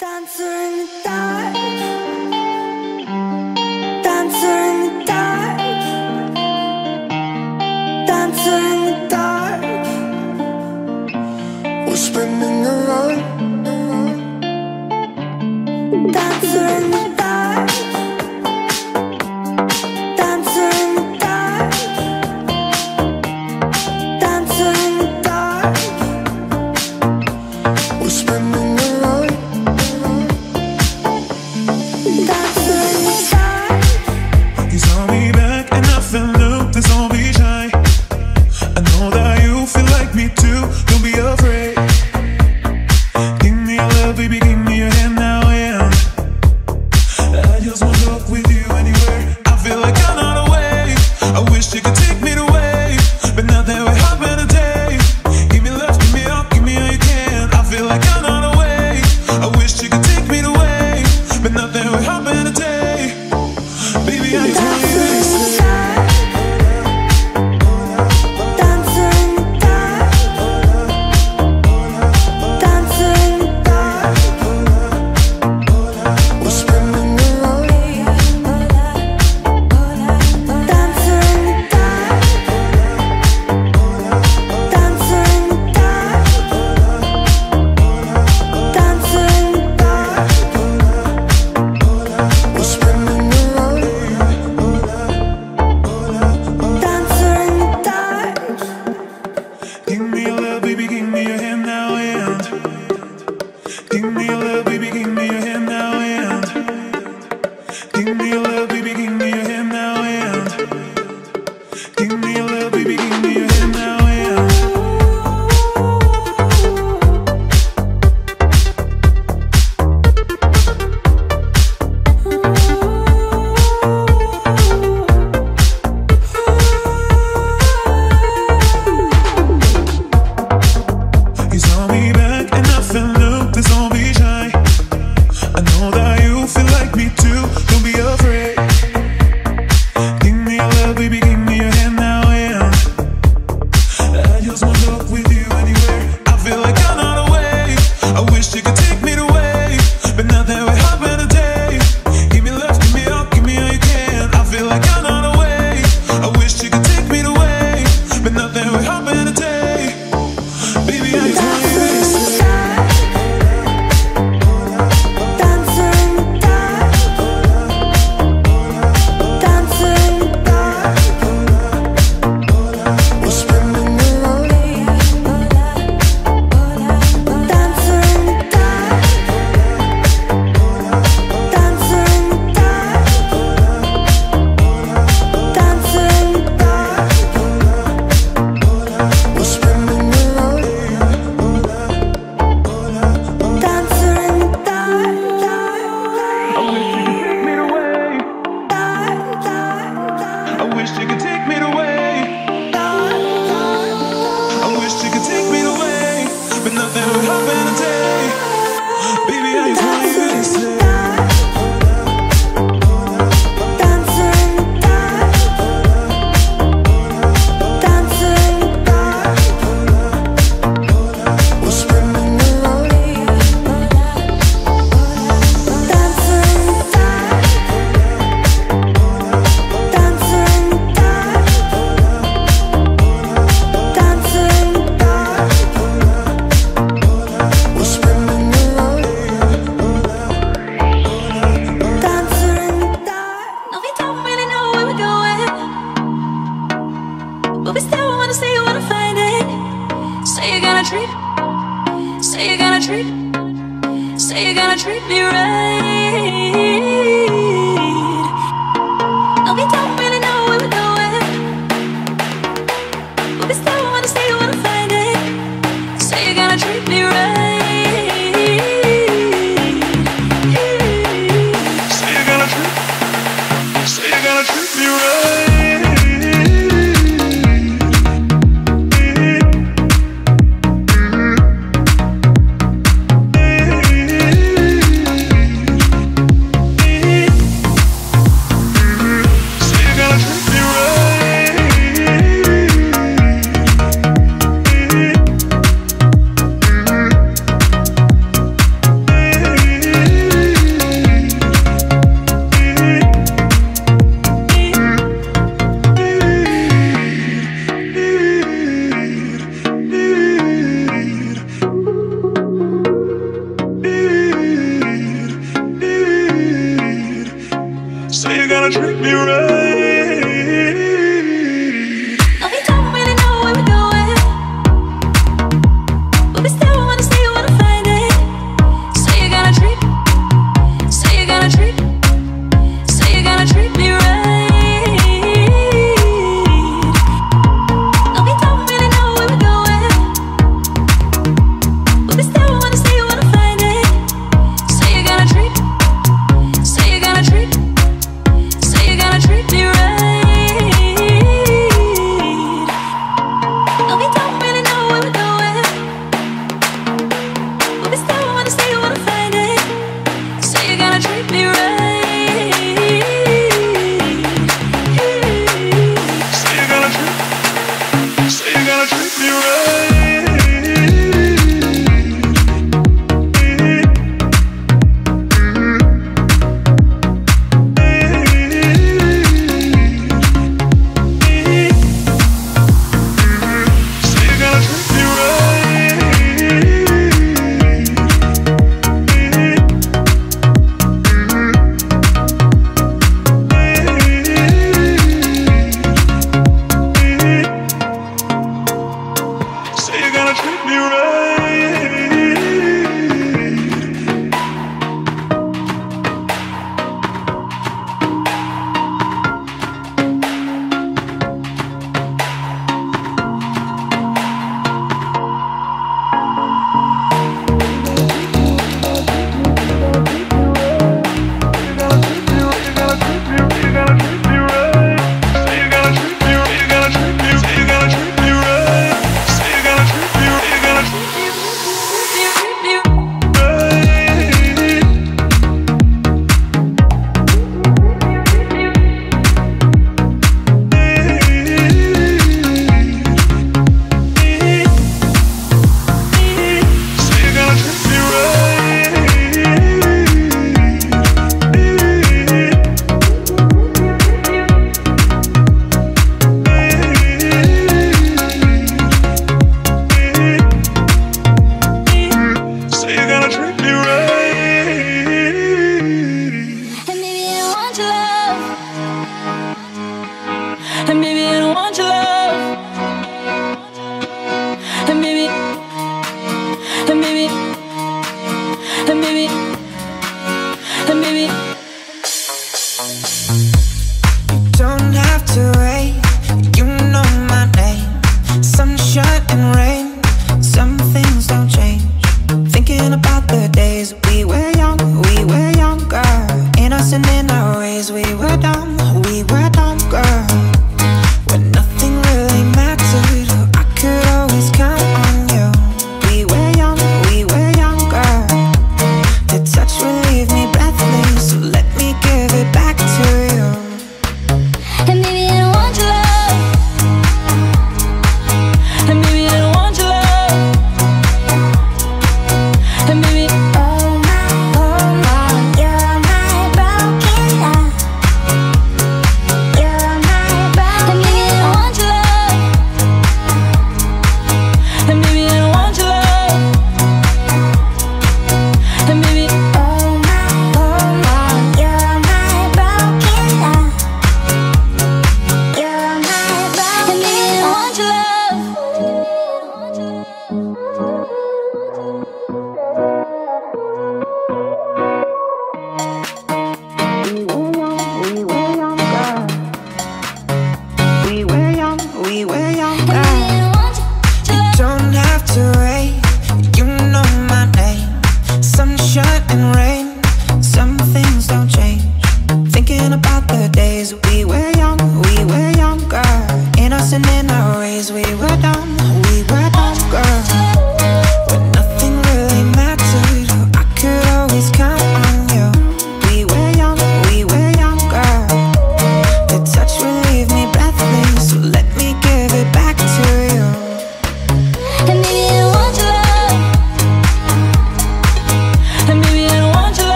Dancer in the dark.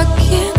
stuck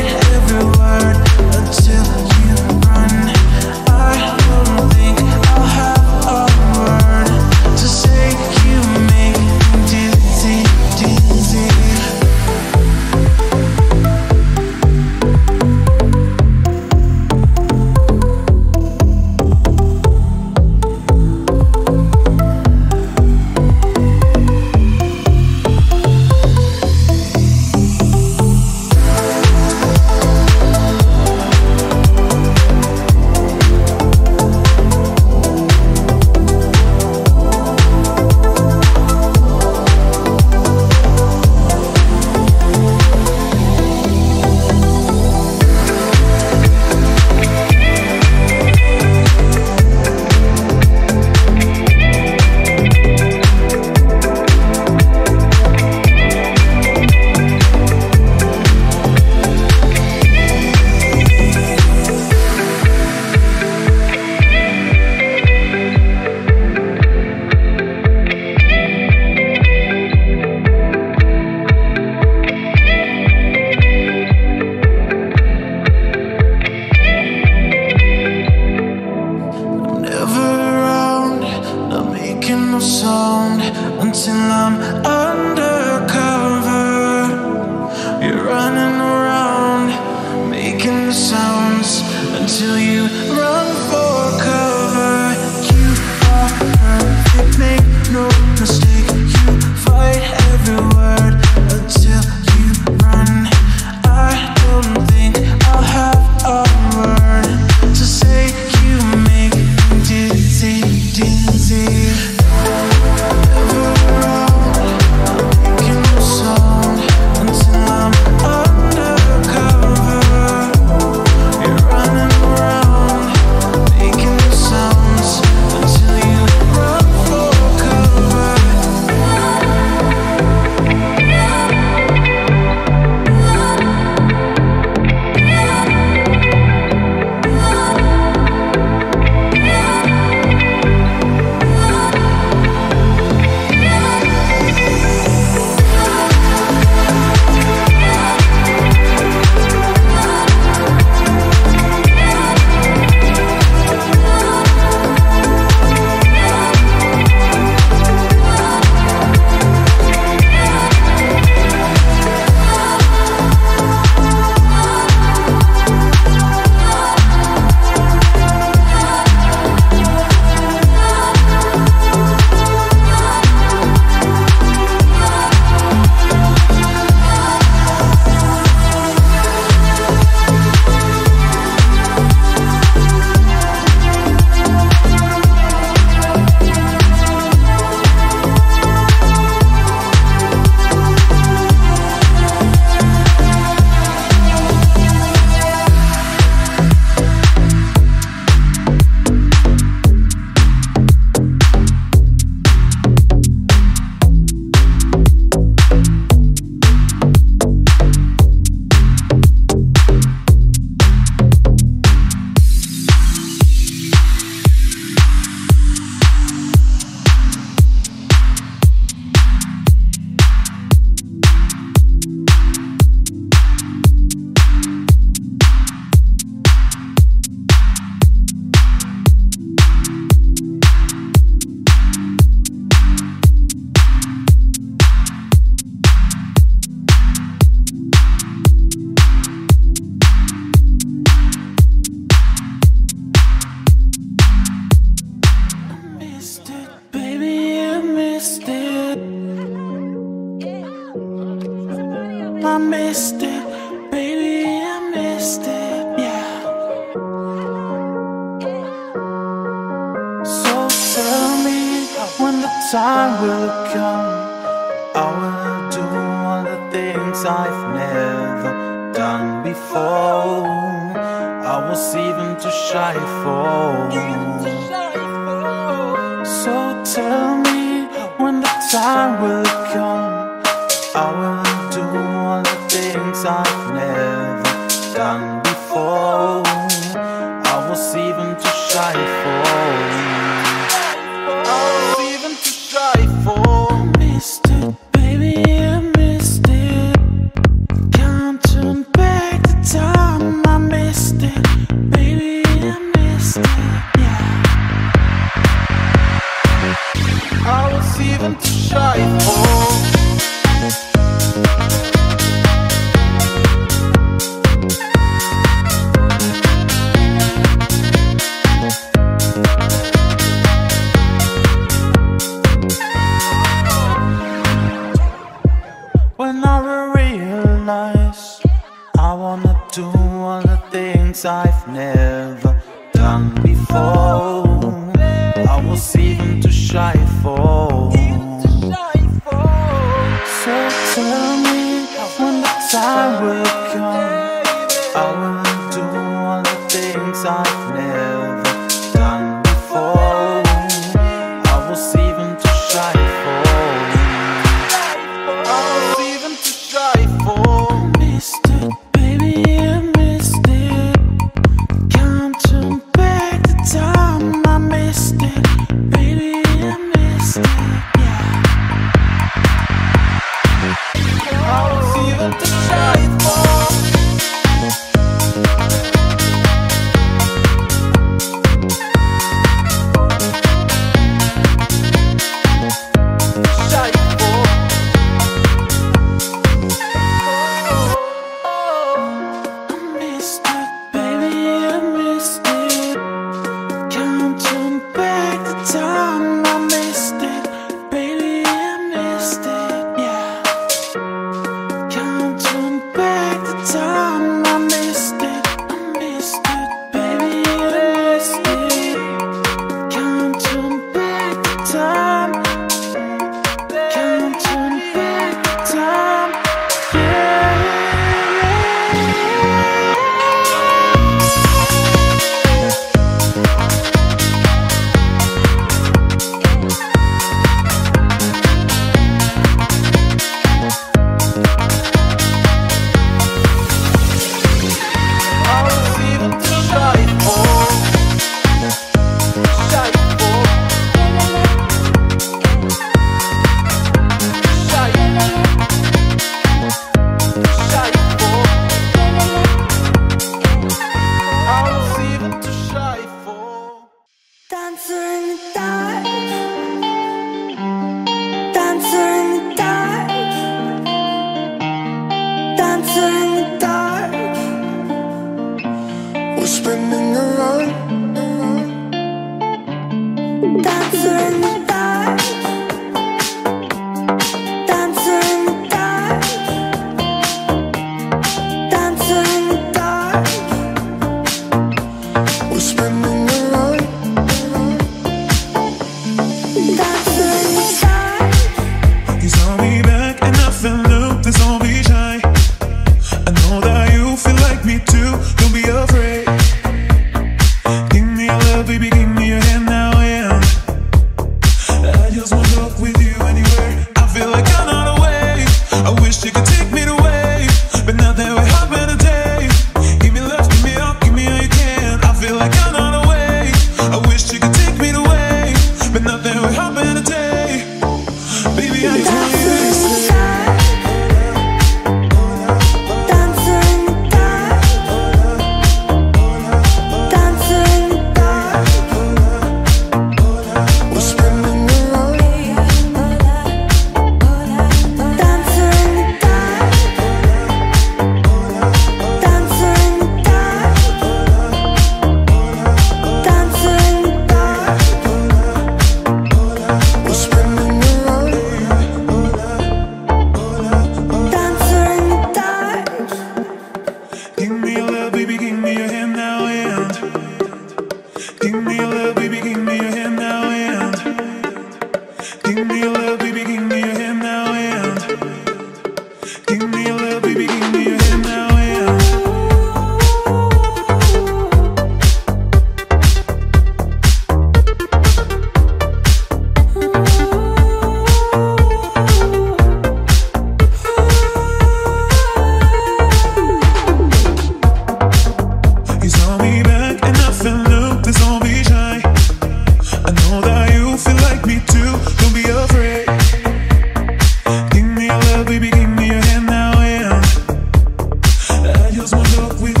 Just wanna look with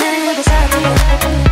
back to you.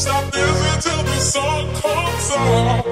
Stop this until the sun comes up.